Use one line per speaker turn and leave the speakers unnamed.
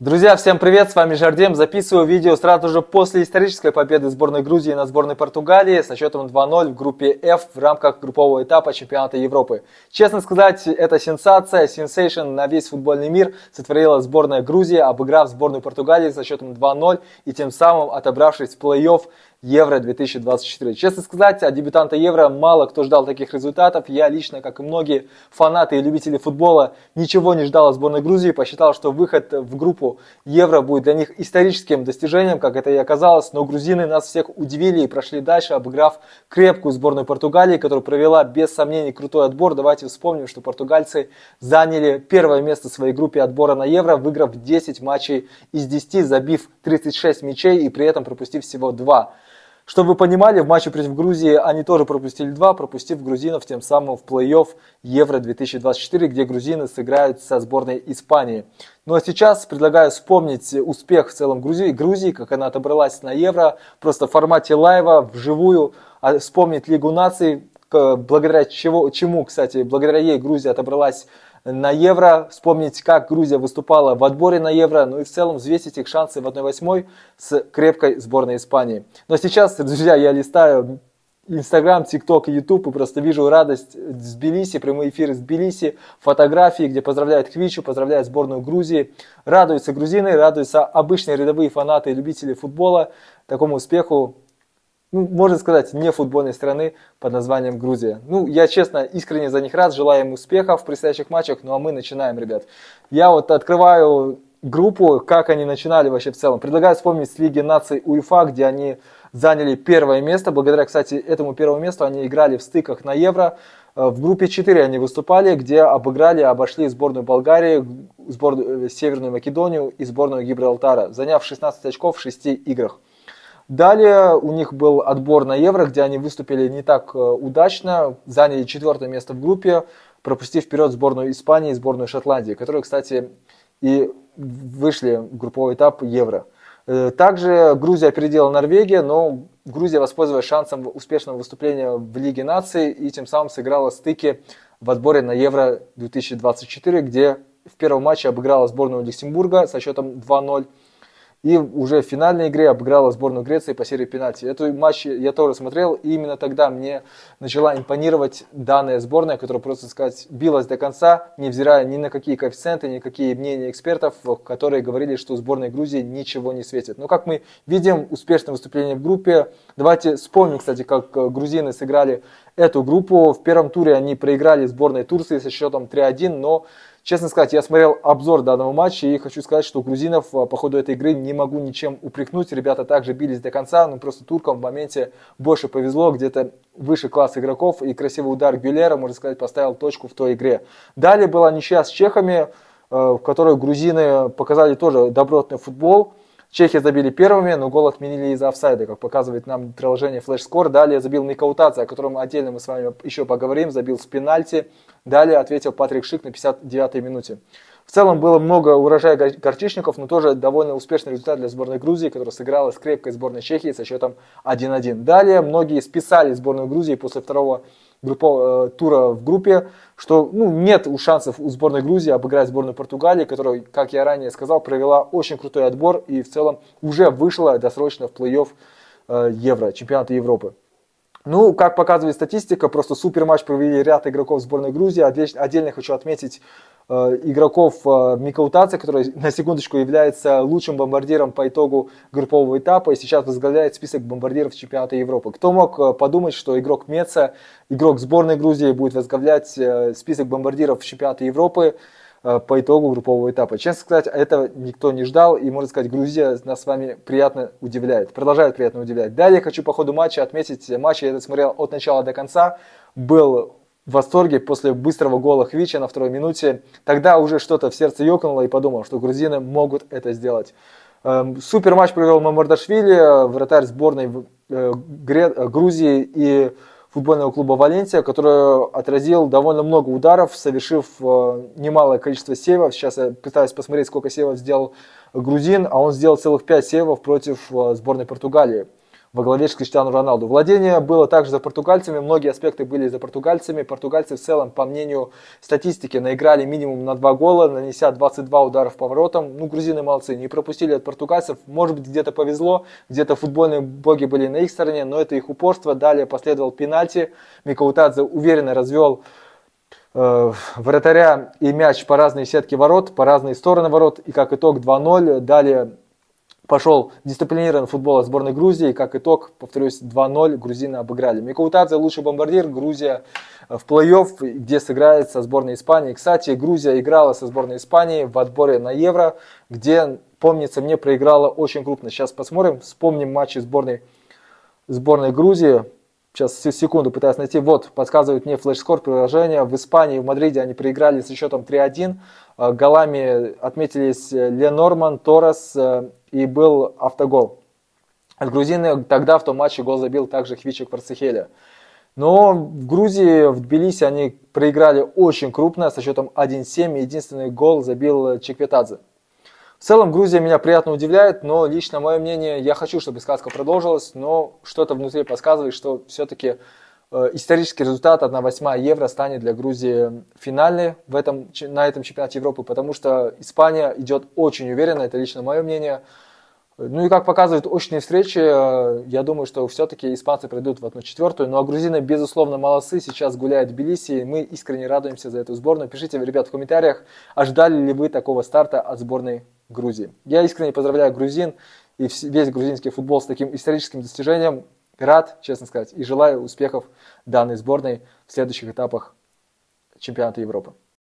Друзья, всем привет, с вами Жардем. Записываю видео сразу же после исторической победы сборной Грузии на сборной Португалии со счетом 2-0 в группе F в рамках группового этапа чемпионата Европы. Честно сказать, это сенсация, сенсейшн на весь футбольный мир сотворила сборная Грузии, обыграв сборную Португалии со счетом 2-0 и тем самым отобравшись в плей-офф Евро 2024. Честно сказать, от дебютанта Евро мало кто ждал таких результатов. Я лично, как и многие фанаты и любители футбола, ничего не ждал от сборной Грузии. Посчитал, что выход в группу Евро будет для них историческим достижением, как это и оказалось. Но грузины нас всех удивили и прошли дальше, обыграв крепкую сборную Португалии, которая провела без сомнений крутой отбор. Давайте вспомним, что португальцы заняли первое место в своей группе отбора на Евро, выиграв 10 матчей из 10, забив 36 мячей и при этом пропустив всего 2. Чтобы вы понимали, в матче против Грузии они тоже пропустили два, пропустив грузинов тем самым в плей-офф Евро-2024, где грузины сыграют со сборной Испании. Ну а сейчас предлагаю вспомнить успех в целом Грузии, Грузии, как она отобралась на Евро, просто в формате лайва, вживую, а вспомнить Лигу наций, благодаря чего, чему, кстати, благодаря ей Грузия отобралась на Евро, вспомнить, как Грузия выступала в отборе на Евро, ну и в целом взвесить их шансы в 1-8 с крепкой сборной Испании. Но сейчас, друзья, я листаю Инстаграм, ТикТок и Ютуб и просто вижу радость с Тбилиси, прямые эфиры с Тбилиси, фотографии, где поздравляют Квичу, поздравляют сборную Грузии. Радуются грузины, радуются обычные рядовые фанаты и любители футбола такому успеху ну, можно сказать, не футбольной страны под названием Грузия. Ну, я честно, искренне за них рад, желаю им успехов в предстоящих матчах, ну а мы начинаем, ребят. Я вот открываю группу, как они начинали вообще в целом. Предлагаю вспомнить с Лиги наций УЕФА, где они заняли первое место. Благодаря, кстати, этому первому месту они играли в стыках на Евро. Э, в группе 4 они выступали, где обыграли, обошли сборную Болгарии, сборную э, Северную Македонию и сборную Гибралтара, заняв 16 очков в 6 играх. Далее у них был отбор на Евро, где они выступили не так э, удачно, заняли четвертое место в группе, пропустив вперед сборную Испании и сборную Шотландии, которые, кстати, и вышли в групповой этап Евро. Э, также Грузия опередила Норвегию, но Грузия воспользовалась шансом успешного выступления в Лиге наций и тем самым сыграла стыки в отборе на Евро 2024, где в первом матче обыграла сборную Люксембурга со счетом 2-0 и уже в финальной игре обыграла сборную Греции по серии пенальти. Эту матч я тоже смотрел, и именно тогда мне начала импонировать данная сборная, которая, просто сказать, билась до конца, невзирая ни на какие коэффициенты, ни на какие мнения экспертов, которые говорили, что сборной Грузии ничего не светит. Но как мы видим, успешное выступление в группе. Давайте вспомним, кстати, как грузины сыграли эту группу. В первом туре они проиграли сборной Турции со счетом 3-1, но Честно сказать, я смотрел обзор данного матча и хочу сказать, что грузинов а, по ходу этой игры не могу ничем упрекнуть. Ребята также бились до конца, но просто туркам в моменте больше повезло, где-то выше класс игроков и красивый удар Гюлера, можно сказать, поставил точку в той игре. Далее была ничья с чехами, а, в которой грузины показали тоже добротный футбол. Чехи забили первыми, но гол отменили из-за офсайда, как показывает нам приложение Flashscore. Далее забил Микаутадзе, о котором отдельно мы с вами еще поговорим, забил с пенальти. Далее ответил Патрик Шик на 59-й минуте. В целом было много урожая горчичников, но тоже довольно успешный результат для сборной Грузии, которая сыграла с крепкой сборной Чехии со счетом 1-1. Далее многие списали сборную Грузии после второго группо, э, тура в группе, что ну, нет шансов у сборной Грузии обыграть сборную Португалии, которая, как я ранее сказал, провела очень крутой отбор и в целом уже вышла досрочно в плей-офф э, Евро, чемпионата Европы. Ну, как показывает статистика, просто супер матч провели ряд игроков сборной Грузии. Отдельно хочу отметить Э, игроков э, Микаутаца, который на секундочку является лучшим бомбардиром по итогу группового этапа и сейчас возглавляет список бомбардиров чемпионата Европы. Кто мог э, подумать, что игрок Меца, игрок сборной Грузии будет возглавлять список бомбардиров чемпионата Европы по итогу группового этапа. Честно сказать, этого никто не ждал, и, можно сказать, Грузия нас с вами приятно удивляет, продолжает приятно удивлять. Далее хочу по ходу матча отметить, матч я это смотрел от начала до конца, был в восторге после быстрого гола Хвича на второй минуте. Тогда уже что-то в сердце ёкнуло и подумал, что грузины могут это сделать. Эм, супер матч провел Мамардашвили, вратарь сборной э, Грузии и футбольного клуба Валенсия, который отразил довольно много ударов, совершив э, немалое количество сейвов. Сейчас я пытаюсь посмотреть, сколько сейвов сделал грузин, а он сделал целых 5 сейвов против э, сборной Португалии. Во главе с Криштиану Роналду. Владение было также за португальцами, многие аспекты были за португальцами. Португальцы в целом, по мнению статистики, наиграли минимум на два гола, нанеся 22 удара в поворотам. Ну, грузины молодцы, не пропустили от португальцев. Может быть, где-то повезло, где-то футбольные боги были на их стороне, но это их упорство. Далее последовал пенальти. Микаутадзе уверенно развел э, вратаря и мяч по разные сетки ворот, по разные стороны ворот. И как итог 2-0. Далее пошел дисциплинированный футбол сборной Грузии. Как итог, повторюсь, 2-0 грузины обыграли. Микаутадзе лучший бомбардир. Грузия в плей-офф, где сыграет со сборной Испании. Кстати, Грузия играла со сборной Испании в отборе на Евро, где, помнится, мне проиграла очень крупно. Сейчас посмотрим, вспомним матчи сборной, сборной Грузии. Сейчас секунду пытаюсь найти. Вот, подсказывает мне флеш-скор приложения. В Испании, в Мадриде они проиграли со счетом 3-1. Э, голами отметились Ленорман, Торрес э, и был автогол. От грузины тогда в том матче гол забил также Хвичик Варцехеля. Но в Грузии, в Тбилиси они проиграли очень крупно со счетом 1-7. Единственный гол забил Чекветадзе. В целом Грузия меня приятно удивляет, но лично мое мнение, я хочу, чтобы сказка продолжилась, но что-то внутри подсказывает, что все-таки э, исторический результат 1-8 евро станет для Грузии финальной в этом, на этом чемпионате Европы, потому что Испания идет очень уверенно, это лично мое мнение. Ну и как показывают очные встречи, э, я думаю, что все-таки испанцы пройдут в одну четвертую. Ну а грузины, безусловно, молодцы, сейчас гуляют в Тбилиси. Мы искренне радуемся за эту сборную. Пишите, ребят, в комментариях, ожидали ли вы такого старта от сборной Грузии. Я искренне поздравляю грузин и весь грузинский футбол с таким историческим достижением. Рад, честно сказать, и желаю успехов данной сборной в следующих этапах чемпионата Европы.